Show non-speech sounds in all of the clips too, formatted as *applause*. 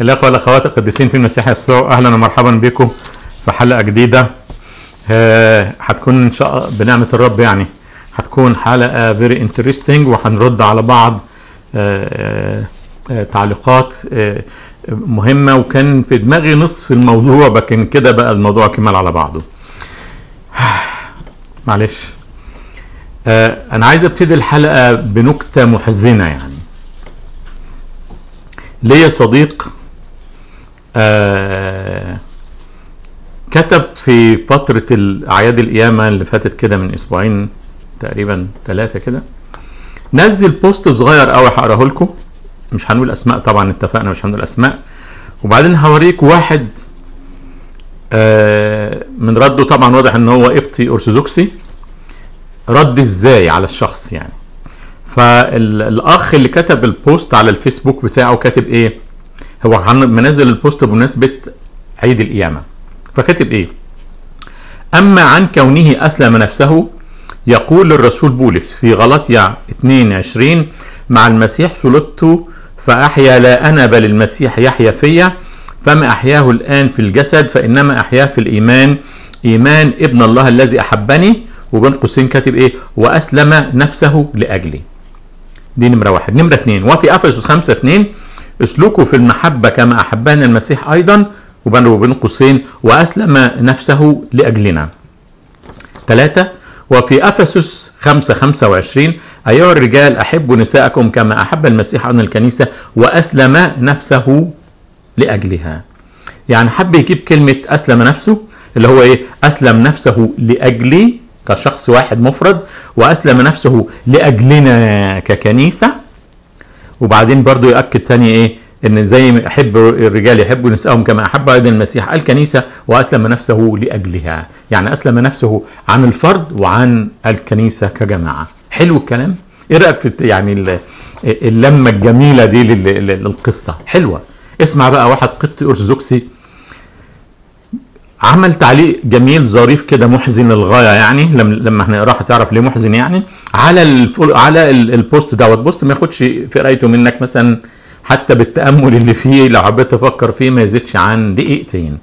الأخوة والأخوات القديسين في المسيح يسوع أهلا ومرحبا بكم في حلقة جديدة. آه، هتكون إن شاء الله بنعمة الرب يعني. هتكون حلقة very interesting وهنرد على بعض آه، آه، تعليقات مهمة وكان في دماغي نصف الموضوع لكن كده بقى الموضوع كمل على بعضه. *sighs* معلش. أنا عايز أبتدي الحلقة بنكتة محزنة يعني. ليا صديق آه كتب في فترة أعياد القيامة اللي فاتت كده من أسبوعين تقريبا ثلاثة كده نزل بوست صغير قوي هقراه لكم. مش هنقول أسماء طبعا اتفقنا مش هنقول أسماء. وبعدين هوريك واحد آه من رده طبعا واضح إن هو قبطي ارثوذكسي رد إزاي على الشخص يعني؟ فالاخ اللي كتب ال post على الفيسبوك بتاعه كاتب إيه؟ هو عن- منزل ال post بمناسبة عيد القيامة. فكاتب إيه؟ أما عن كونه أسلم نفسه يقول الرسول بولس في غلطيا 22 مع المسيح صلبت فأحيا لا أنا بل المسيح يحيا فيا فما أحياه الآن في الجسد فإنما أحياه في الإيمان. إيمان ابن الله الذي أحبني. وبين قوسين كاتب إيه؟ وأسلم نفسه لأجلي. دي نمرة واحد. نمرة اتنين وفي أفسس خمسة اتنين اسلكوا في المحبة كما أحبنا المسيح أيضا وبين وبين قوسين وأسلم نفسه لأجلنا. ثلاثة وفي أفسس خمسة خمسة وعشرين أيها الرجال أحبوا نساءكم كما أحب المسيح أن الكنيسة وأسلم نفسه لأجلها. يعني حب يجيب كلمة أسلم نفسه اللي هو إيه؟ أسلم نفسه لأجلي كشخص واحد مفرد وأسلم نفسه لأجلنا ككنيسة. وبعدين برضو يأكد تاني إيه؟ إن زي ما يحب الرجال يحبوا نسائهم كما أحب أيضا المسيح الكنيسة وأسلم نفسه لأجلها. يعني أسلم نفسه عن الفرد وعن الكنيسة كجماعة. حلو الكلام؟ إيه رأيك في يعني ال- اللمة الجميلة دي لل- لل- للقصة؟ حلوة. اسمع بقى واحد قبطي أرثوذكسي عمل تعليق جميل ظريف كده محزن للغاية يعني لما لما هنقراه هتعرف ليه محزن يعني. على على ال- ال post دوت post ما ياخدش قرايته منك مثلا حتى بالتأمل اللي فيه لو حبيت تفكر فيه ما يزيدش عن دقيقتين.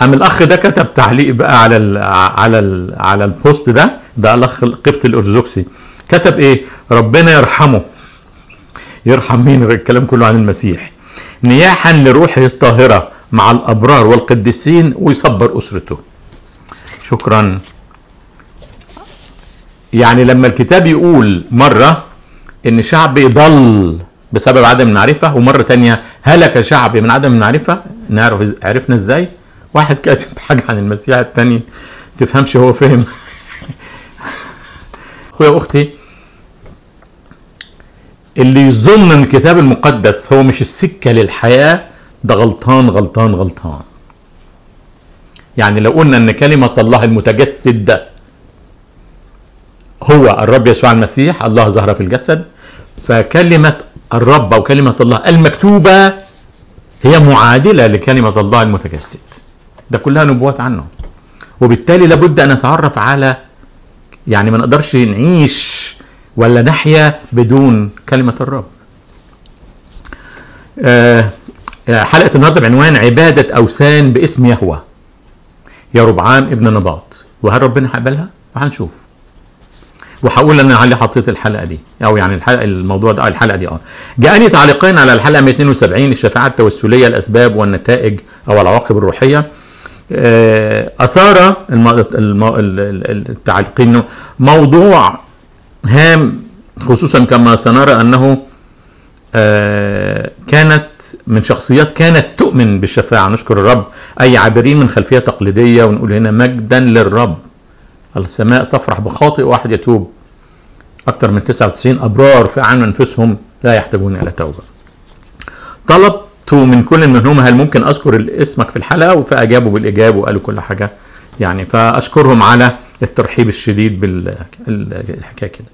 قام الأخ ده كتب تعليق بقى على ال على ال على ال post ده ده الأخ القبطي الأرثوذكسي. كتب إيه؟ ربنا يرحمه. يرحم مين؟ الكلام كله عن المسيح. نياحا لروحه الطاهرة. مع الأبرار والقديسين ويصبر أسرته. شكرا. يعني لما الكتاب يقول مرة إن شعبي ضل بسبب عدم المعرفة ومرة تانية هلك شعبي من عدم المعرفة نعرف عرفنا إزاي؟ واحد كاتب حاجة عن المسيح التاني تفهمش هو فهم. أخويا وأختي اللي يظن الكتاب المقدس هو مش السكة للحياة ده غلطان غلطان غلطان. يعني لو قلنا إن كلمة الله المتجسد ده هو الرب يسوع المسيح الله ظهر في الجسد فكلمة الرب أو كلمة الله المكتوبة هي معادلة لكلمة الله المتجسد. ده كلها نبوات عنه. وبالتالي لابد أن نتعرف على يعني ما نقدرش نعيش ولا نحيا بدون كلمة الرب. آه، حلقة النهاردة بعنوان عبادة أوثان باسم يهوه. يا ربعام ابن نباط. وهل ربنا هيقبلها؟ وهنشوف. وهقول أنا علي حطيت الحلقة دي. أو يعني الحلقة الموضوع ده الحلقة دي آه. جاءني تعليقين على الحلقة 172 الشفاعة التوسلية الأسباب والنتائج أو العواقب الروحية. آه، أثار التعليقين موضوع هام خصوصا كما سنرى أنه آه، كانت من شخصيات كانت تؤمن بالشفاعة. نشكر الرب. أي عابرين من خلفية تقليدية ونقول هنا مجدا للرب. السماء تفرح بخاطئ واحد يتوب أكثر من 99 أبرار في عن أنفسهم لا يحتاجون إلى توبة. طلبت من كل منهم هل ممكن أذكر اسمك في الحلقة؟ فاجابوا بالإجابة وقالوا كل حاجة. يعني فأشكرهم على الترحيب الشديد بالحكايه كده.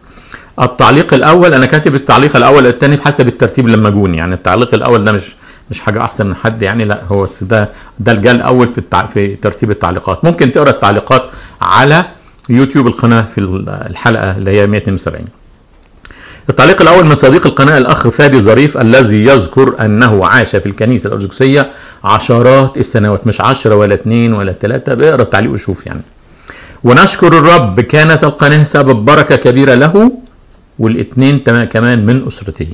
التعليق الأول أنا كاتب التعليق الأول الثاني بحسب الترتيب لما جوني. يعني التعليق الأول ده مش مش حاجة أحسن من حد يعني لا هو ده ده الجال الأول في التع... في ترتيب التعليقات. ممكن تقرأ التعليقات على يوتيوب القناة في الحلقة اللي هي 172 التعليق الأول من صديق القناة الأخ فادي ظريف الذي يذكر أنه عاش في الكنيسة الأرثوذكسية عشرات السنوات مش عشرة ولا اثنين ولا ثلاثة بيقرأ التعليق وشوف يعني. ونشكر الرب كانت القناه سبب بركه كبيرة له والاثنين كمان من أسرته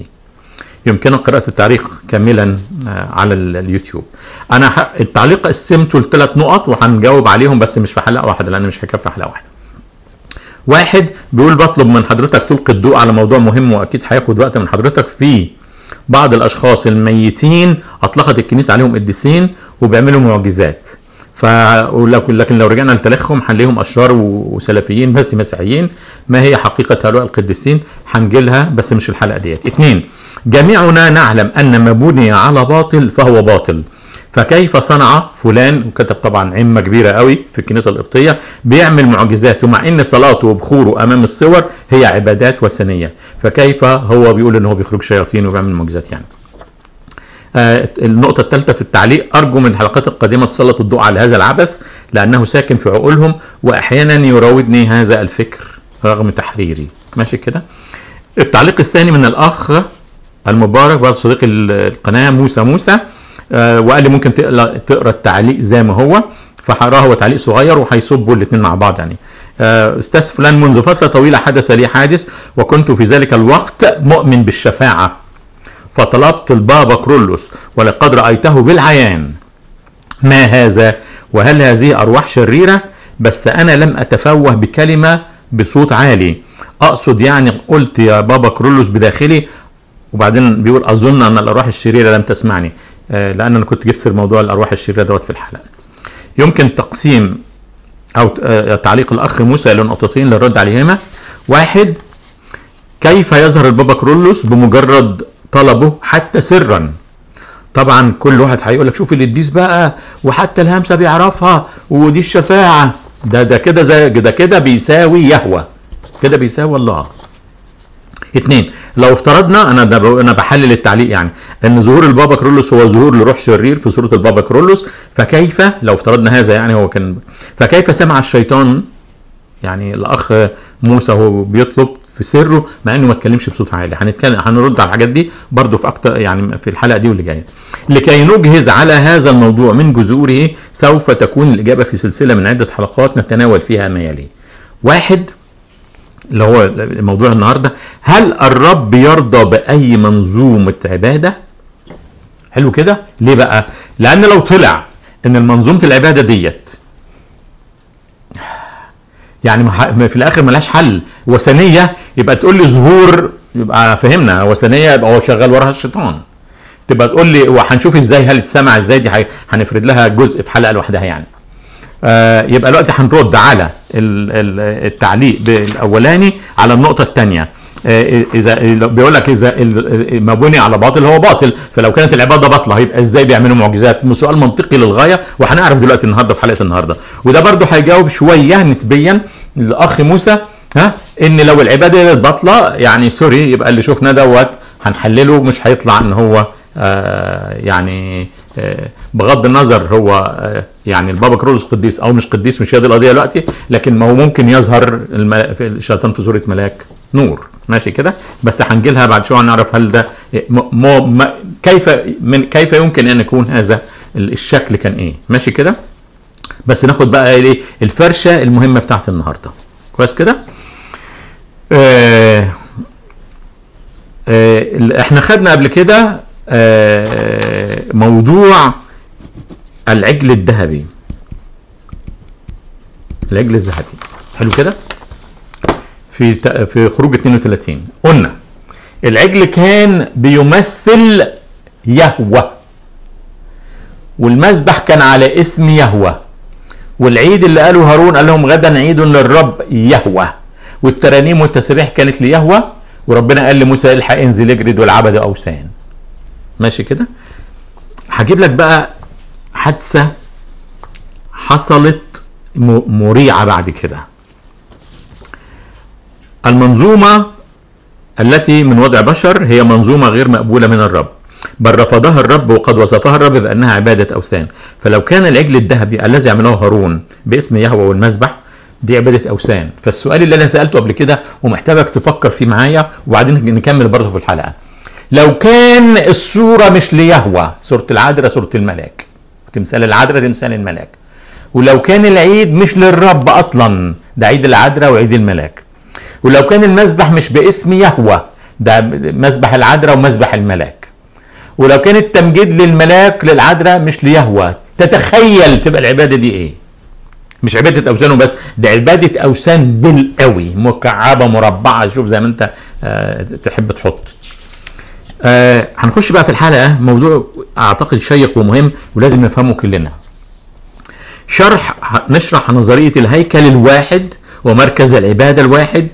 يمكنك قراءة التعليق كاملا آه، على ال- اليوتيوب. أنا التعليق قسمته لثلاث نقط وهنجاوب عليهم بس مش في حلقة واحدة لأن مش هيكفي حلقة واحدة. واحد بيقول بطلب من حضرتك تلقي الضوء على موضوع مهم وأكيد هياخد وقت من حضرتك في بعض الأشخاص الميتين أطلقت الكنيسة عليهم قديسين وبيعملوا معجزات ف لكن لو رجعنا لتاريخهم هنلاقيهم أشرار وسلفيين بس مسيحيين. ما هي حقيقة هؤلاء القديسين؟ هنجيلها بس مش الحلقة ديت. اثنين جميعنا نعلم أن ما بني على باطل فهو باطل. فكيف صنع فلان؟ وكتب طبعا عمة كبيرة قوي في الكنيسة القبطية بيعمل معجزات ومع إن صلاته وبخوره أمام الصور هي عبادات وثنية. فكيف هو بيقول إن هو بيخرج شياطين وبيعمل معجزات يعني؟ النقطة الثالثة في التعليق أرجو من الحلقات القادمة تسلط الضوء على هذا العبث لأنه ساكن في عقولهم وأحيانا يراودني هذا الفكر رغم تحريري. ماشي كده؟ التعليق الثاني من الأخ المبارك برضه صديق ال- القناة موسى موسى آه، وقال لي ممكن تقرا التعليق زي ما هو فهقرأه هو تعليق صغير وهيصبوا الاثنين مع بعض يعني. آه، أستاذ فلان منذ فترة طويلة حدث لي حادث وكنت في ذلك الوقت مؤمن بالشفاعة. فطلبت البابا كرولوس ولقد رأيته بالعيان. ما هذا؟ وهل هذه أرواح شريرة؟ بس أنا لم أتفوه بكلمة بصوت عالي. أقصد يعني قلت يا بابا كرولوس بداخلي وبعدين بيقول أظن أن الأرواح الشريرة لم تسمعني. آه، لأن أنا كنت جبت موضوع الأرواح الشريرة دوت في الحلقة. يمكن تقسيم أو آه، تعليق الأخ موسى لنقطتين للرد عليهما. واحد كيف يظهر البابا كرولوس بمجرد طلبه حتى سرا. طبعا كل واحد هيقول لك شوف القديس بقى وحتى الهمسة بيعرفها ودي الشفاعة. ده ده كده زي ده كده بيساوي يهوى. كده بيساوي الله. اثنين لو افترضنا أنا أنا بحلل التعليق يعني إن ظهور البابا كرولوس هو ظهور لروح شرير في صورة البابا كرولوس فكيف لو افترضنا هذا يعني هو كان فكيف سمع الشيطان؟ يعني الأخ موسى هو بيطلب في سره مع إنه ما اتكلمش بصوت عالي. هنتكلم هنرد على الحاجات دي برضو في أكتر يعني في الحلقة دي واللي جاية. لكي نجهز على هذا الموضوع من جذوره سوف تكون الإجابة في سلسلة من عدة حلقات نتناول فيها ما يلي واحد اللي هو موضوع النهارده هل الرب يرضى بأي منظومة عبادة؟ حلو كده؟ ليه بقى؟ لأن لو طلع إن المنظومه العبادة ديت يعني في الآخر ملهاش حل. وثنية يبقى تقول لي ظهور يبقى فهمنا. وثنية يبقى هو شغال وراها الشيطان. تبقى تقول لي وهنشوف إزاي هل اتسمع إزاي؟ دي هنفرد لها جزء في حلقة لوحدها يعني. آه يبقى دلوقتي هنرد على ال- ال- التعليق الاولاني على النقطة الثانية. إذا بيقول لك إذا ما بني على باطل هو باطل. فلو كانت العبادة باطلة هيبقى إزاي بيعملوا معجزات؟ سؤال منطقي للغاية وهنعرف دلوقتي النهارده في حلقة النهارده. وده برضو هيجاوب شوية نسبيا الاخ موسى ها إن لو العبادة باطلة يعني سوري يبقى اللي شفناه دوت هنحلله مش هيطلع إن هو آه يعني آه بغض النظر هو آه يعني البابا كرولوس قديس أو مش قديس مش هي دي القضية دلوقتي لكن ما هو ممكن يظهر الشيطان في صورة ملاك نور. ماشي كده. بس هنجي لها بعد شوية نعرف هل ده م م كيف من كيف يمكن أن يكون هذا الشكل كان إيه. ماشي كده؟ بس ناخد بقى إيه الفرشة المهمة بتاعت النهارده. كويس كده؟ آه آه إحنا خدنا قبل كده آه موضوع العجل الذهبي. العجل الذهبي. حلو كده؟ في في خروج 32 قلنا العجل كان بيمثل يهوة. والمذبح كان على اسم يهوة. والعيد اللي قاله هارون قال لهم غدا عيد للرب يهوة. والترانيم والتسابيح كانت ليهوة. وربنا قال لموسى الحق انزل اجرد والعبد اوثان. ماشي كده؟ هجيب لك بقى حادثة حصلت مريعه بعد كده. المنظومة التي من وضع بشر هي منظومة غير مقبولة من الرب. بل رفضها الرب وقد وصفها الرب بأنها عبادة أوثان. فلو كان العجل الذهبي الذي عمله هارون باسم يهوه والمذبح دي عبادة أوثان. فالسؤال اللي أنا سألته قبل كده ومحتاجك تفكر فيه معايا وبعدين نكمل برضه في الحلقة. لو كان الصورة مش ليهوى صورة العذراء صورة الملاك. تمثال العذراء تمثال الملاك. ولو كان العيد مش للرب أصلا ده عيد العذراء وعيد الملاك. ولو كان المذبح مش باسم يهوى ده مذبح العذراء ومذبح الملاك. ولو كان التمجيد للملاك للعذراء مش ليهوى. تتخيل تبقى العبادة دي إيه؟ مش عبادة أوثان وبس ده عبادة أوثان بالقوي مكعبة مربعة شوف زي ما أنت آه تحب تحط. آه هنخش بقى في الحلقة. موضوع أعتقد شيق ومهم ولازم نفهمه كلنا. شرح نشرح نظرية الهيكل الواحد ومركز العبادة الواحد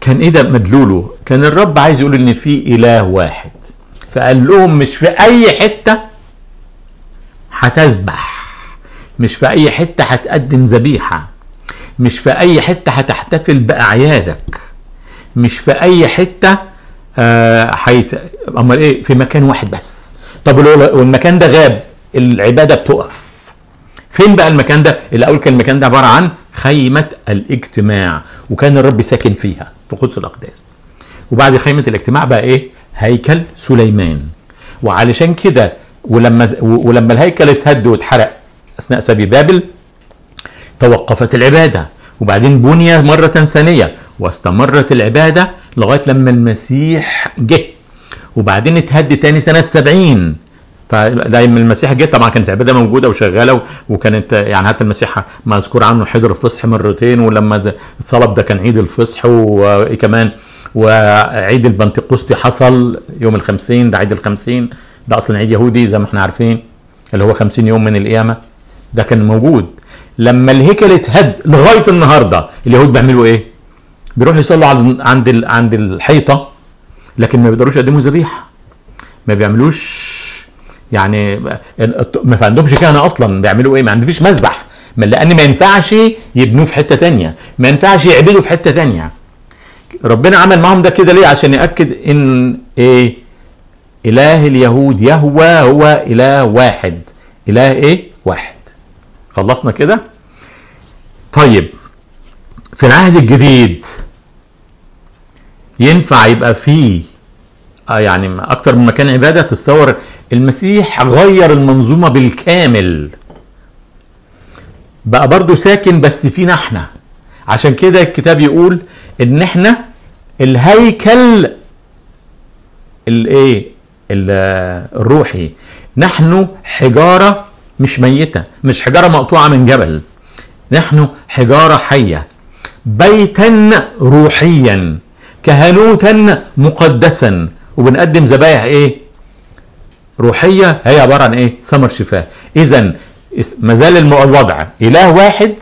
كان إيه ده مدلوله؟ كان الرب عايز يقول إن في إله واحد. فقال لهم مش في أي حتة هتذبح. مش في أي حتة هتقدم ذبيحة. مش في أي حتة هتحتفل بأعيادك. مش في أي حتة آه. أمال إيه؟ في مكان واحد بس. طب والمكان ده غاب العبادة بتقف. فين بقى المكان ده؟ الأول كان المكان ده عبارة عن خيمة الاجتماع وكان الرب ساكن فيها. في قدس الأقداس. وبعد خيمة الاجتماع بقى إيه؟ هيكل سليمان. وعلشان كده ولما ولما الهيكل اتهد واتحرق أثناء سبي بابل توقفت العبادة. وبعدين بني مرة ثانية واستمرت العبادة لغاية لما المسيح جه. وبعدين اتهد تاني سنة 70 فلما المسيح جه طبعا كانت العبادة موجودة وشغالة وكانت يعني حتى المسيح مذكور عنه حضر الفصح مرتين ولما اتصلب ده كان عيد الفصح وكمان وعيد البنتقوستي حصل يوم الخمسين ده عيد الخمسين ده أصلا عيد يهودي زي ما إحنا عارفين اللي هو خمسين يوم من القيامة ده كان موجود لما الهيكل اتهد لغاية النهارده اليهود بيعملوا إيه؟ بيروحوا يصلوا عند عند الحيطة لكن ما بيقدروش يقدموا ذبيحة ما بيعملوش يعني ما عندهمش كهنه أصلا بيعملوا إيه؟ ما عندهمش مذبح. لأن ما ينفعش يبنوه في حتة تانية. ما ينفعش يعبدوا في حتة تانية. ربنا عمل معهم ده كده ليه؟ عشان يأكد إن إيه؟ إله اليهود يهوى هو إله واحد. إله إيه؟ واحد. خلصنا كده؟ طيب في العهد الجديد ينفع يبقى فيه يعني أكتر من مكان عبادة تتصور المسيح غير المنظومة بالكامل. بقى برضو ساكن بس فينا إحنا. عشان كده الكتاب يقول إن إحنا الهيكل الايه الروحي. نحن حجارة مش ميتة مش حجارة مقطوعة من جبل. نحن حجارة حية. بيتا روحيا كهنوتا مقدسا. وبنقدم ذبايح إيه؟ روحية هي عبارة عن إيه؟ ثمر شفاء اذا ما زال الوضع. إله واحد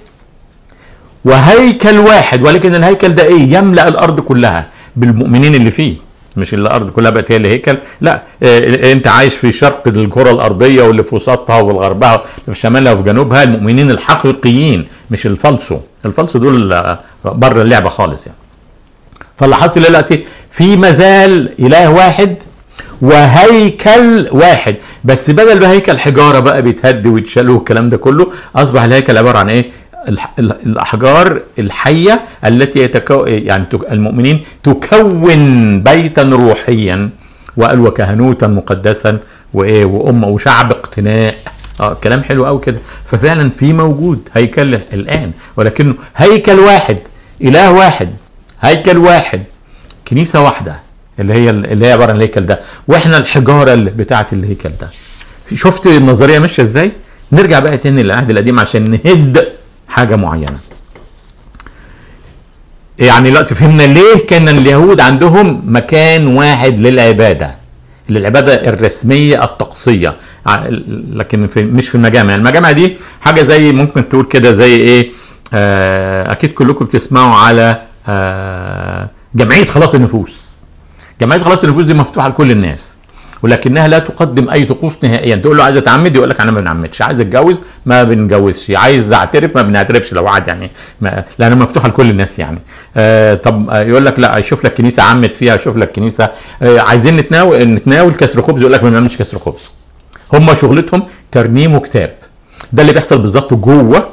وهيكل واحد ولكن الهيكل ده إيه؟ يملأ الأرض كلها بالمؤمنين اللي فيه. مش الأرض كلها بقت هي اللي هيكل. لا إيه أنت عايش في شرق الكرة الأرضية واللي في وسطها واللي في غربها في شمالها وفي جنوبها المؤمنين الحقيقيين مش الفلسو. الفلسو دول بره اللعبة خالص يعني. فاللي حاصل دلوقتي في مازال إله واحد وهيكل واحد. بس بدل ما هيكل حجارة بقى بيتهد ويتشال والكلام ده كله أصبح الهيكل عبارة عن إيه؟ الأحجار الحية التي يتكو يعني المؤمنين تكون بيتا روحيا وقال وكهنوتا مقدسا وإيه؟ وامه وشعب اقتناء. آه كلام حلو قوي كده. ففعلا في موجود هيكل الآن. ولكنه هيكل واحد إله واحد هيكل واحد كنيسة واحدة. اللي هي اللي هي عبارة عن الهيكل ده. وإحنا الحجارة بتاعه الهيكل ده. شفت النظرية ماشية إزاي؟ نرجع بقى تاني للعهد القديم عشان نهد حاجة معينة. يعني دلوقتي فهمنا ليه كان اليهود عندهم مكان واحد للعبادة. للعبادة الرسمية الطقسية. لكن في مش في المجامع. المجامع دي حاجة زي ممكن تقول كده زي إيه؟ آه أكيد كلكم بتسمعوا على آه جمعية خلاص النفوس. جمعية خلاص النفوس دي مفتوحة لكل الناس ولكنها لا تقدم أي طقوس نهائيا. تقول له عايز أتعمد؟ يقول لك أنا ما بنعمدش. عايز أتجوز؟ ما بنجوزش. عايز أعترف؟ ما بنعترفش. لو وعد يعني ما لأنها مفتوحة لكل الناس يعني. آه طب آه يقول لك لا يشوف لك كنيسة عمد فيها يشوف لك كنيسة. آه عايزين نتناول نتناول كسر خبز يقول لك ما بنعملش كسر خبز. هم شغلتهم ترنيم وكتاب. ده اللي بيحصل بالظبط جوه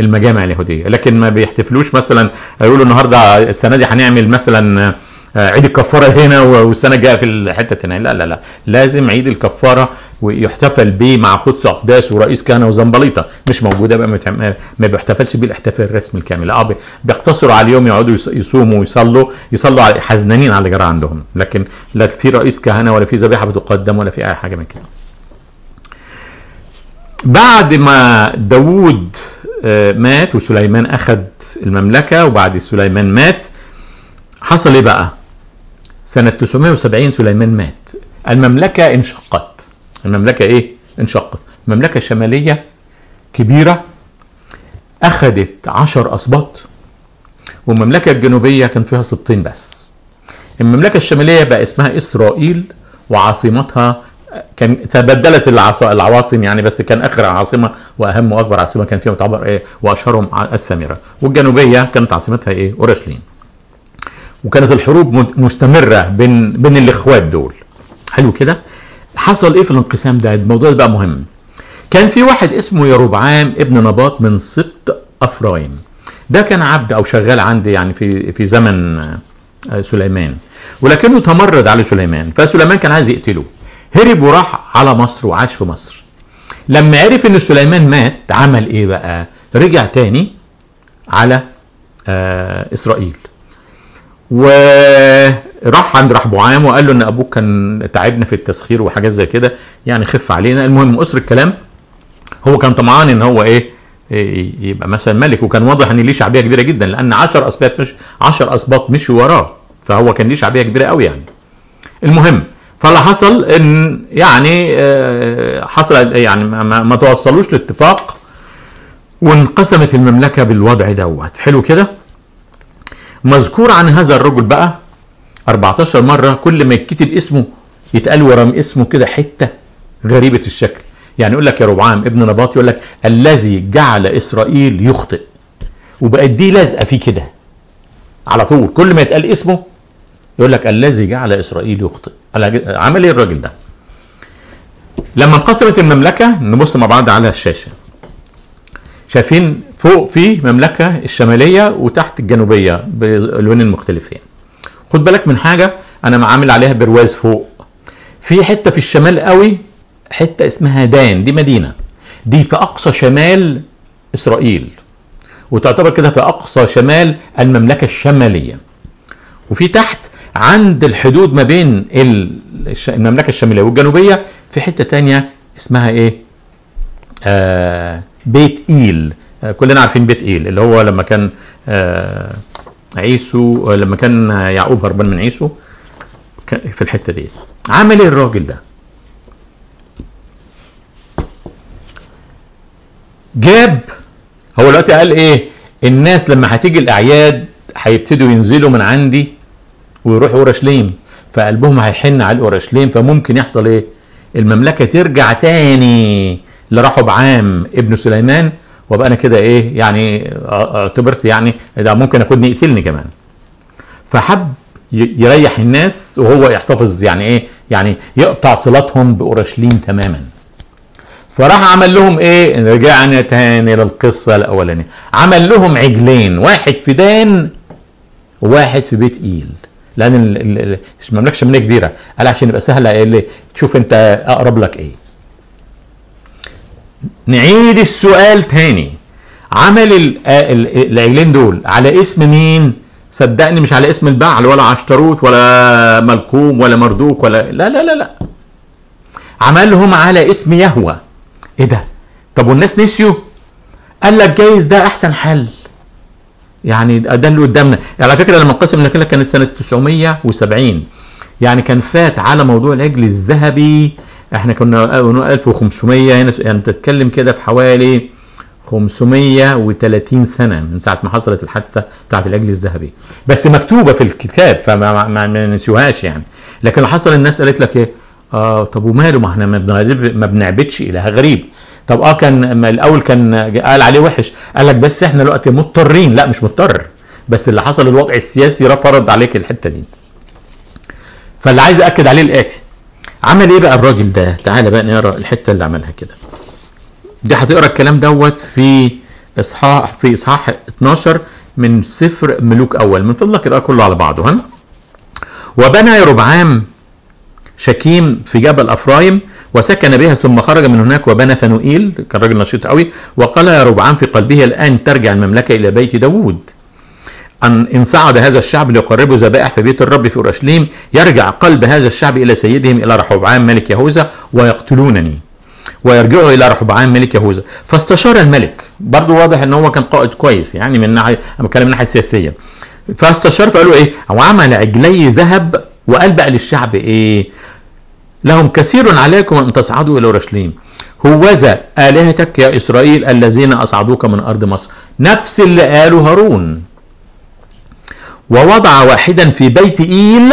المجامع اليهودية. لكن ما بيحتفلوش مثلا يقولوا النهارده السنة دي هنعمل مثلا آه، عيد الكفارة *laughs* هنا والسنة الجاية في الحتة الثانية لا لا لا. لازم عيد الكفارة ويحتفل به مع قدس أقداس ورئيس كهنة وزنبليطة. مش موجودة بقى ما بيحتفلش بيه الاحتفال الرسمي الكامل. آه بي- بيقتصروا على اليوم يقعدوا يص- يصوموا ويصلوا يصلوا حزنانين على اللي جرى عندهم. لكن لا في رئيس كهنة ولا في ذبيحة بتقدم ولا في أي حاجة من كده. بعد ما داوود آه، مات وسليمان أخذ المملكة وبعد سليمان مات حصل إيه بقى؟ سنة 970 سليمان مات. المملكة انشقت. المملكة إيه؟ انشقت. المملكة الشمالية كبيرة أخذت عشر أسباط والمملكة الجنوبية كان فيها سبطين بس. المملكة الشمالية بقى اسمها إسرائيل وعاصمتها كان تبدلت العواصم يعني بس كان آخر عاصمة وأهم وأكبر عاصمة كان فيها تعتبر إيه؟ وأشهرهم السامره والجنوبية كانت عاصمتها إيه؟ أورشليم. وكانت الحروب مستمرة بين بين الإخوات دول. حلو كده؟ حصل إيه في الانقسام ده؟ الموضوع ده بقى مهم. كان في واحد اسمه يروبعام ابن نباط من سبط أفرايم. ده كان عبد أو شغال عندي يعني في في زمن آه، سليمان. ولكنه تمرد على سليمان. فسليمان كان عايز يقتله. هرب وراح على مصر وعاش في مصر. لما عرف إن سليمان مات عمل إيه بقى؟ رجع تاني على آه إسرائيل. وراح عند رحبعام وقال له إن أبوك كان تعبنا في التسخير وحاجات زي كده يعني خف علينا. المهم قصر الكلام هو كان طمعان إن هو إيه إيه يبقى مثلا ملك. وكان واضح إن ليه شعبية كبيرة جدا لأن 10 أسباط مش 10 أسباط مشوا وراه فهو كان ليه شعبية كبيرة قوي يعني. المهم فاللي حصل إن يعني آه، حصل يعني ما, توصلوش لاتفاق وانقسمت المملكة بالوضع دوت. حلو كده؟ مذكور عن هذا الرجل بقى 14 مرة كل ما يتكتب اسمه يتقال ورا اسمه كده حتة غريبة الشكل. يعني يقول لك يا ربعام ابن نباط يقول لك الذي جعل إسرائيل يخطئ. وبقت دي لازقة فيه كده على طول. كل ما يتقال اسمه يقول لك الذي جعل إسرائيل يخطئ. عمل إيه الراجل ده؟ لما انقسمت المملكة نبص مع بعض على الشاشة. شايفين فوق في مملكة الشمالية وتحت الجنوبية بلونين مختلفين خد بالك من حاجة أنا عامل عليها برواز فوق. في حتة في الشمال قوي حتة اسمها دان دي مدينة. دي في أقصى شمال إسرائيل. وتعتبر كده في أقصى شمال المملكة الشمالية. وفي تحت عند الحدود ما بين ال- الش- المملكة الشمالية والجنوبية في حتة تانية اسمها إيه؟ آه بيت إيل. آه كلنا عارفين بيت إيل اللي هو لما كان آه عيسو آه، لما كان يعقوب هربان من عيسو في الحتة دي. عمل إيه الراجل ده؟ جاب هو دلوقتي قال إيه؟ الناس لما هتيجي الأعياد هيبتدوا ينزلوا من عندي ويروحوا أورشليم فقلبهم هيحن على أورشليم فممكن يحصل إيه؟ المملكة ترجع تاني لرحب عام ابن سليمان وأبقى أنا كده إيه؟ يعني اعتبرت يعني ده ممكن ياخدني يقتلني كمان. فحب يريح الناس وهو يحتفظ يعني إيه؟ يعني يقطع صلاتهم بأورشليم تماما. فراح عمل لهم إيه؟ رجعنا تاني للقصة الأولانية. عمل لهم عجلين واحد في دان وواحد في بيت إيل. لأن ال- ال- ال- المملكه الشماليه كبيرة. قال عشان يبقى سهل اللي تشوف أنت أقرب لك إيه. نعيد السؤال تاني. عمل ال- ال- العجلين دول على اسم مين؟ صدقني مش على اسم البعل ولا عشتروت ولا ملكوم ولا مردوك ولا لا لا لا لا. عملهم على اسم يهوه إيه ده؟ طب والناس نسيوا؟ قال لك جايز ده أحسن حل. يعني ده اللي قدامنا. يعني على فكرة لما انقسم المملكه كانت سنة 970 يعني كان فات على موضوع العجل الذهبي. إحنا كنا قلنا 1500 هنا يعني بتتكلم كده في حوالي 530 سنة من ساعة ما حصلت الحادثة بتاعت العجل الذهبي. بس مكتوبة في الكتاب فما ما, نسيوهاش يعني. لكن حصل الناس قالت لك إيه؟ آه طب وماله ما إحنا ما بنعبد- ما بنعبدش اله غريب. طب آه كان ما الأول كان قال عليه وحش. قال لك بس إحنا دلوقتي مضطرين. لا مش مضطر. بس اللي حصل الوضع السياسي فرض عليك الحتة دي. فاللي عايز اكد عليه الآتي. عمل إيه بقى الراجل ده؟ تعالى بقى نقرأ الحتة اللي عملها كده. دي هتقرأ الكلام دوت في اصحاح في إصحاح 12 من سفر ملوك أول. من فضلك اقرأ كله على بعضه ها؟ وبنى يربعام شكيم في جبل أفرايم وسكن بها ثم خرج من هناك وبنى فنوئيل كان راجل نشيط قوي وقال يا ربعام في قلبه الآن ترجع المملكة إلى بيت داوود. أن إن صعد هذا الشعب ليقربوا ذبائح في بيت الرب في أورشليم يرجع قلب هذا الشعب إلى سيدهم إلى رحبعام ملك يهوذا ويقتلونني ويرجعوا إلى رحبعام ملك يهوذا. فاستشار الملك برضو واضح أن هو كان قائد كويس يعني من ناحية أنا بتكلم من الناحية السياسية. فاستشار فقالوا إيه؟ وعمل عجلي ذهب وقال بقى للشعب إيه؟ لهم كثير عليكم أن تصعدوا إلى أورشليم. هوذا آلهتك يا إسرائيل الذين أصعدوك من أرض مصر. نفس اللي قاله هارون. ووضع واحدا في بيت إيل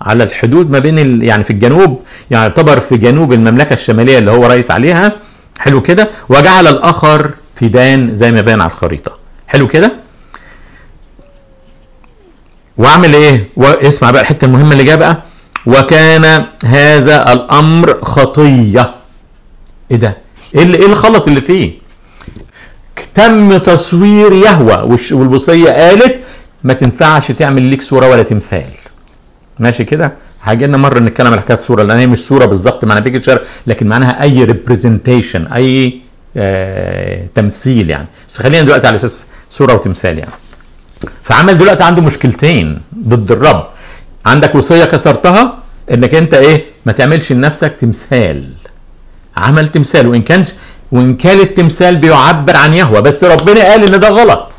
على الحدود ما بين. يعني في الجنوب يعني يعتبر في جنوب المملكة الشمالية اللي هو رئيس عليها. حلو كده. وجعل الآخر في دان زي ما باين على الخريطة. حلو كده؟ واعمل إيه؟ واسمع بقى الحتة المهمة اللي جاية بقى. وكان هذا الأمر خطية. إيه ده؟ إيه اللي إيه الخلط اللي فيه؟ تم تصوير يهوه. والوصيه قالت ما تنفعش تعمل ليك صورة ولا تمثال. ماشي كده؟ هاجي لنا مرة نتكلم على حكاية الصورة لأن هي مش صورة بالظبط معناها picture لكن معناها أي representation أي آه تمثيل يعني. بس خلينا دلوقتي على أساس صورة وتمثال يعني. فعمل دلوقتي عنده مشكلتين ضد الرب. عندك وصية كسرتها انك انت إيه ما تعملش لنفسك تمثال. عمل تمثال وإن كان وإن كان التمثال بيعبر عن يهوه بس ربنا قال إن ده غلط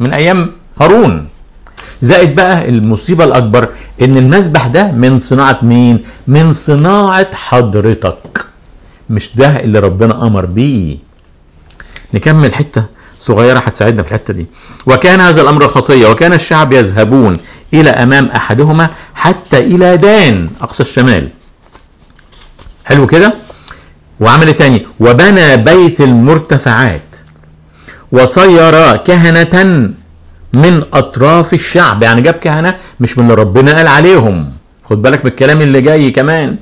من أيام هارون. زائد بقى المصيبة الأكبر إن المذبح ده من صناعة مين؟ من صناعة حضرتك. مش ده اللي ربنا أمر بيه. نكمل حتة. صغيرة هتساعدنا في الحتة دي. وكان هذا الأمر خطية وكان الشعب يذهبون إلى أمام أحدهما حتى إلى دان أقصى الشمال. حلو كده؟ وعمل إيه تاني؟ وبنى بيت المرتفعات وصير كهنة من أطراف الشعب. يعني جاب كهنة مش من اللي ربنا قال عليهم. خد بالك من الكلام اللي جاي كمان.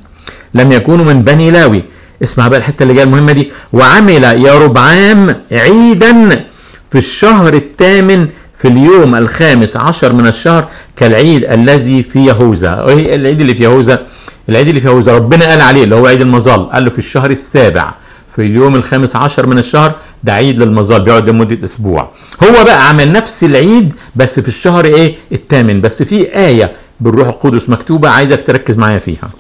لم يكونوا من بني لاوي. اسمع بقى الحتة اللي جاية المهمة دي. وعمل يا ربعام عيدا في الشهر الثامن في اليوم الخامس عشر من الشهر كالعيد الذي في يهوذا. إيه العيد اللي في يهوذا؟ العيد اللي في يهوذا ربنا قال عليه اللي هو عيد المظال قال له في الشهر السابع في اليوم الخامس عشر من الشهر ده عيد للمظال بيقعد لمدة أسبوع. هو بقى عمل نفس العيد بس في الشهر إيه؟ الثامن. بس في آية بالروح القدس مكتوبة عايزك تركز معايا فيها.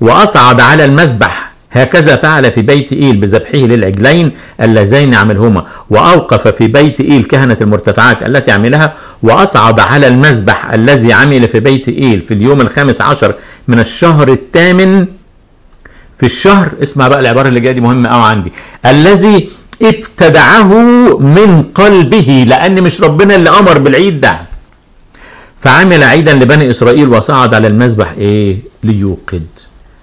وأصعد على المذبح. هكذا فعل في بيت إيل بذبحه للعجلين اللذين عملهما وأوقف في بيت إيل كهنة المرتفعات التي عملها وأصعد على المذبح الذي عمل في بيت إيل في اليوم الخامس عشر من الشهر الثامن في الشهر اسمع بقى العبارة اللي جاية دي مهمة قوي عندي الذي ابتدعه من قلبه لأن مش ربنا اللي أمر بالعيد ده. فعمل عيدا لبني إسرائيل وصعد على المذبح إيه؟ ليوقد.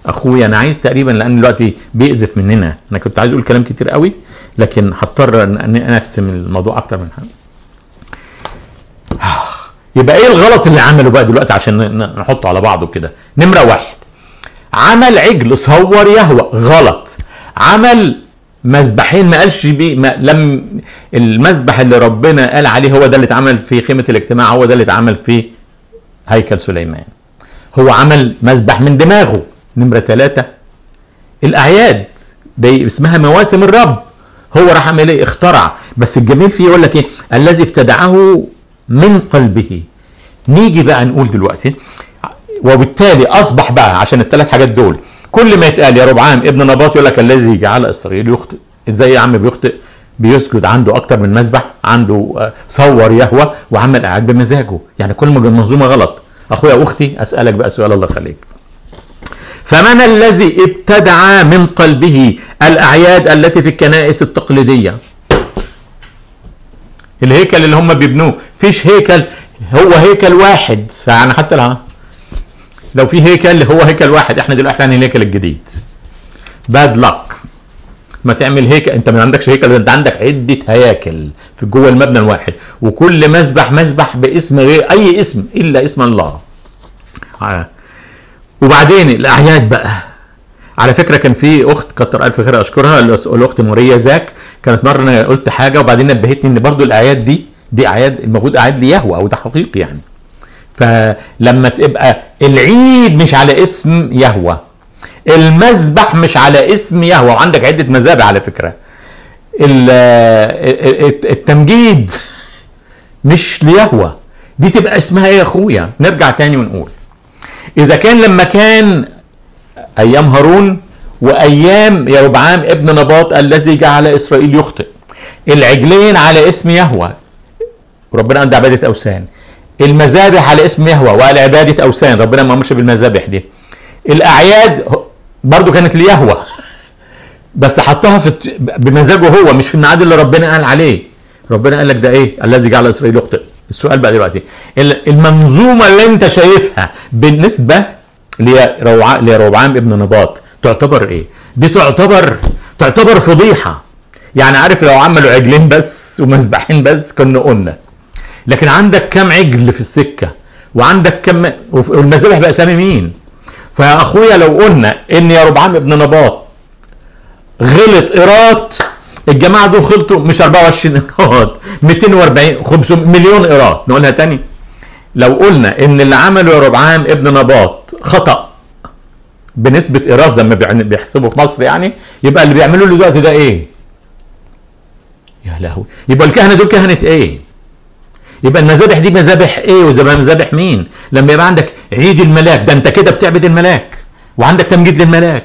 أخويا أنا عايز تقريبا لأن دلوقتي بيقذف مننا. أنا كنت عايز أقول كلام كتير قوي لكن هضطر إن انقسم الموضوع أكتر من حاجة *sighs* يبقى إيه الغلط اللي عمله بقى دلوقتي عشان نحطه على بعضه كده؟ نمرة واحد. عمل عجل صور يهوى. غلط. عمل مذبحين ما قالش بيه ما لم المذبح اللي ربنا قال عليه هو ده اللي اتعمل في خيمة الاجتماع هو ده اللي اتعمل في هيكل سليمان. هو عمل مذبح من دماغه. نمرة ثلاثة الأعياد دي اسمها مواسم الرب. هو راح عمل إيه؟ اخترع. بس الجميل فيه يقول لك إيه؟ الذي ابتدعه من قلبه. نيجي بقى نقول دلوقتي وبالتالي أصبح بقى عشان الثلاث حاجات دول. كل ما يتقال يا ربعام ابن نباط يقول لك الذي جعل إسرائيل يخطئ إزاي يا عم بيخطئ بيسجد عنده أكتر من مذبح عنده آه، صور يهوى وعمل قاعد بمزاجه. يعني كل ما المنظومة غلط. أخويا وأختي أسألك بقى سؤال الله يخليك. فمن الذي ابتدع من قلبه الأعياد التي في الكنائس التقليدية؟ الهيكل اللي هم بيبنوه. فيش هيكل. هو هيكل واحد. يعني حتى لها لو في هيكل هو هيكل واحد. إحنا دلوقتي عن الهيكل الجديد. باد لك ما تعمل هيكل. أنت ما عندكش هيكل. أنت عندك عدة هياكل في جوه المبنى الواحد. وكل مذبح مذبح باسم غير أي اسم إلا اسم الله. آه. وبعدين الأعياد بقى. على فكرة كان في أخت كتر ألف خير أشكرها الأخت موريا زاك كانت مرة أنا قلت حاجة وبعدين نبهتني إن برضو الأعياد دي دي أعياد المفروض أعياد ليهوى وده حقيقي يعني. فلما تبقى العيد مش على اسم يهوى المذبح مش على اسم يهوى وعندك عدة مذابح على فكرة. التمجيد مش ليهوى. دي تبقى اسمها إيه يا أخويا. نرجع تاني ونقول. إذا كان لما كان أيام هارون وأيام يربعام ابن نباط الذي جعل إسرائيل يخطئ العجلين على اسم يهوى وربنا عند عبادة أوثان المذابح على اسم يهوى وعلى عبادة أوثان ربنا ما أمرش بالمذابح دي الأعياد برضو كانت ليهوى بس حطها في بمزاجه هو مش في الميعاد اللي ربنا قال عليه ربنا قال لك ده إيه؟ الذي جعل إسرائيل يخطئ. السؤال بقى دلوقتي. المنظومة اللي انت شايفها بالنسبة لروعام ابن نباط تعتبر إيه؟ دي تعتبر تعتبر فضيحة. يعني عارف لو عملوا عجلين بس ومذبحين بس كنا قلنا. لكن عندك كم عجل في السكة؟ وعندك كم والمذابح باسامي مين؟ فيا أخويا لو قلنا إن يا ربعام ابن نباط غلط إيراد الجماعة دول خلطوا مش 24 إيراد 240 500 مليون إيراد نقولها تاني لو قلنا إن اللي عمله ربعام ابن نباط خطأ بنسبة إيراد زي ما بيحسبوا في مصر يعني يبقى اللي بيعملوا له دلوقتي ده إيه؟ يا لهوي يبقى الكهنة دول كهنة إيه؟ يبقى المذابح دي مذابح إيه ومذابح مين؟ لما يبقى عندك عيد الملاك ده أنت كده بتعبد الملاك وعندك تمجيد للملاك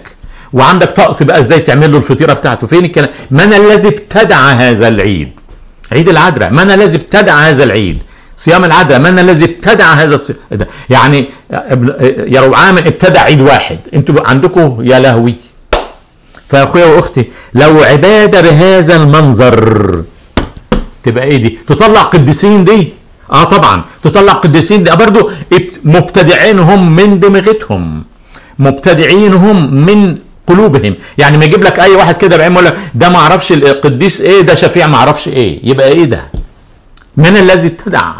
وعندك طقس بقى إزاي تعمل له الفطيرة بتاعته؟ فين الكلام؟ من الذي ابتدع هذا العيد؟ عيد العذراء. من الذي ابتدع هذا العيد؟ صيام العذراء. من الذي ابتدع هذا الصيام يعني يا روعام ابتدع عيد واحد. أنتوا عندكم يا لهوي. فيا اخويا وأختي لو عبادة بهذا المنظر تبقى إيه دي؟ تطلع قديسين دي؟ آه طبعا. تطلع قديسين دي. برضو مبتدعينهم من دماغتهم. مبتدعينهم من قلوبهم. يعني ما يجيب لك أي واحد كده بعين يقول لك ده ما أعرفش القديس إيه ده شفيع ما أعرفش إيه. يبقى إيه ده؟ من الذي ابتدع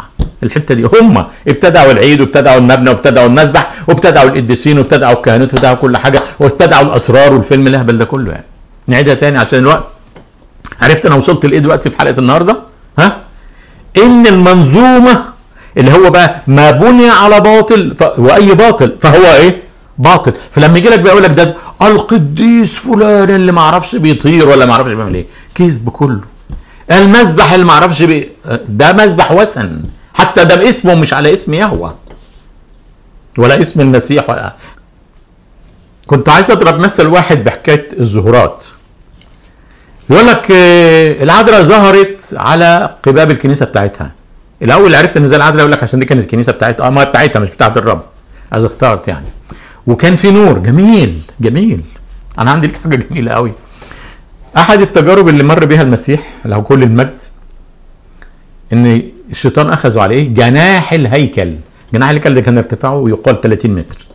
الحتة دي؟ هم ابتدعوا العيد وابتدعوا المبنى وابتدعوا المذبح وابتدعوا القديسين وابتدعوا الكهنوت وابتدعوا كل حاجة وابتدعوا الأسرار والفيلم الهبل ده كله يعني. نعيدها تاني عشان الوقت. عرفت أنا وصلت لإيه دلوقتي في حلقة النهارده؟ ها؟ إن المنظومة اللي هو بقى ما بني على باطل ف... وأي باطل فهو إيه؟ باطل. فلما يجي لك بيقول لك ده القديس فلان اللي ما أعرفش بيطير ولا ما أعرفش بيعمل إيه؟ كذب كله المذبح اللي ما أعرفش بي... ده مذبح وثن. حتى ده باسمه مش على اسم يهوه ولا اسم المسيح ولا كنت عايز اضرب مثل واحد بحكاية الظهورات يقول لك العذراء ظهرت على قباب الكنيسة بتاعتها. الأول عرفت إن زي العذراء يقول لك عشان دي كانت الكنيسة بتاعتها آه ما بتاعتها مش بتاعت الرب. as start يعني. وكان في نور. جميل جميل. أنا عندي لك حاجة جميلة قوي أحد التجارب اللي مر بها المسيح له كل المجد إن الشيطان اخذوا عليه جناح الهيكل. جناح الهيكل ده كان ارتفاعه يقال 30 متر.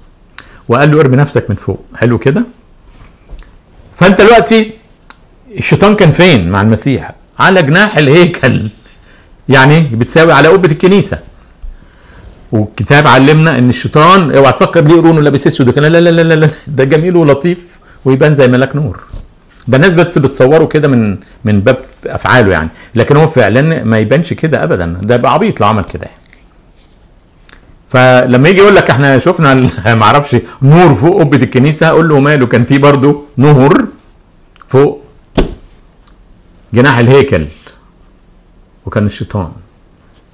وقال له ارمي نفسك من فوق. حلو كده؟ فأنت دلوقتي الشيطان كان فين مع المسيح؟ على جناح الهيكل. يعني بتساوي على قبة الكنيسة. والكتاب علمنا إن الشيطان اوعى تفكر ليه قرون لابس أسود لا لا لا لا لا ده جميل ولطيف ويبان زي ملاك نور. ده الناس بس بتصوره كده من من باب أفعاله يعني. لكن هو فعلا ما يبانش كده ابدا. ده يبقى عبيط لو عمل كده. فلما يجي يقول لك إحنا شفنا *laughs* ما أعرفش نور فوق قبة الكنيسة أقول له ماله؟ كان في برضه نور فوق جناح الهيكل وكان الشيطان.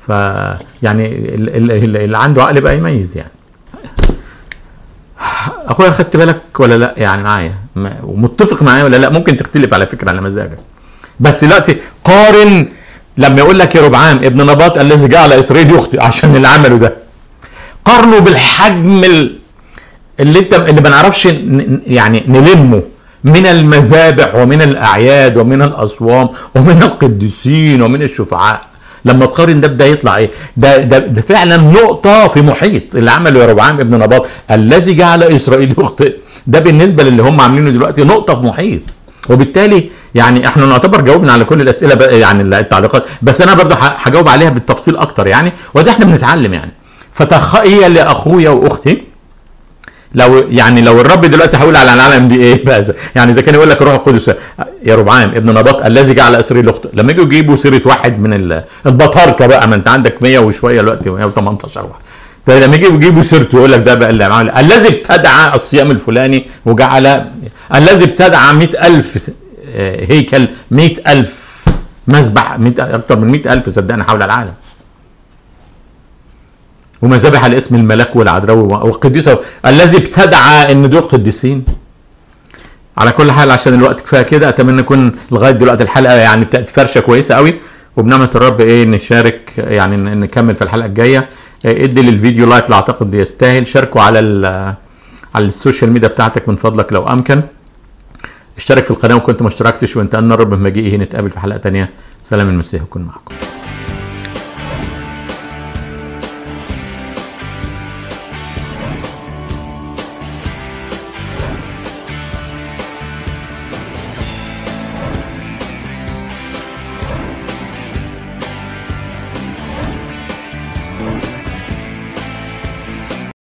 ف يعني اللي عنده عقل بقى يميز يعني. أخويا خدت بالك ولا لأ؟ يعني معايا. ومتفق معايا ولا لأ؟ ممكن تختلف على فكرة على مزاجك. بس دلوقتي قارن لما يقول لك يا ربعام ابن نباط الذي جعل إسرائيل يخطئ عشان اللي عمله ده. قارنه بالحجم اللي انت اللي ما نعرفش يعني نلمه من المذابح ومن الأعياد ومن الأصوام ومن القديسين ومن الشفعاء. لما تقارن ده بده يطلع إيه؟ ده, ده ده فعلا نقطة في محيط اللي عمله يا ربعام ابن نباط الذي جعل إسرائيل يخطئ. ده بالنسبة للي هم عاملينه دلوقتي نقطة في محيط. وبالتالي يعني إحنا نعتبر جاوبنا على كل الأسئلة بقى يعني التعليقات. بس أنا برضه هجاوب عليها بالتفصيل أكتر يعني وده إحنا بنتعلم يعني. فتخيل يا أخويا وأختي لو يعني لو الرب دلوقتي هيقول على العالم دي إيه؟ بقى يعني إذا كان يقول لك الروح القدس. يا ربعان ابن نباط الذي جعل أسري الاخت لما يجوا يجيبوا سيرة واحد من ال- البطاركة بقى ما أنت عندك 100 وشوية دلوقتي 118 واحد. طيب لما يجيبوا يجيبوا سيرته يقول لك ده بقى اللي عمل الذي ابتدع الصيام الفلاني وجعل الذي ابتدع 100000 آه، هيكل 100000 مسبح 100 أكثر من 100000 صدقني حول العالم. ومذابح على اسم الملاك والعذراء والقديسة الذي ابتدع إن دول قديسين. على كل حال عشان الوقت كفاية كده أتمنى يكون لغاية دلوقتي الحلقة يعني بتاعت فرشة كويسة قوي. وبنعمة الرب إيه نشارك يعني نكمل في الحلقة الجاية. إيه، ادي للفيديو like اللي أعتقد يستاهل شاركوا على على ال social media بتاعتك من فضلك لو أمكن. اشترك في القناة وكنت ما اشتركتش وإن تأنى الرب لما أجي نتقابل في حلقة تانية. سلام المسيح يكون معكم.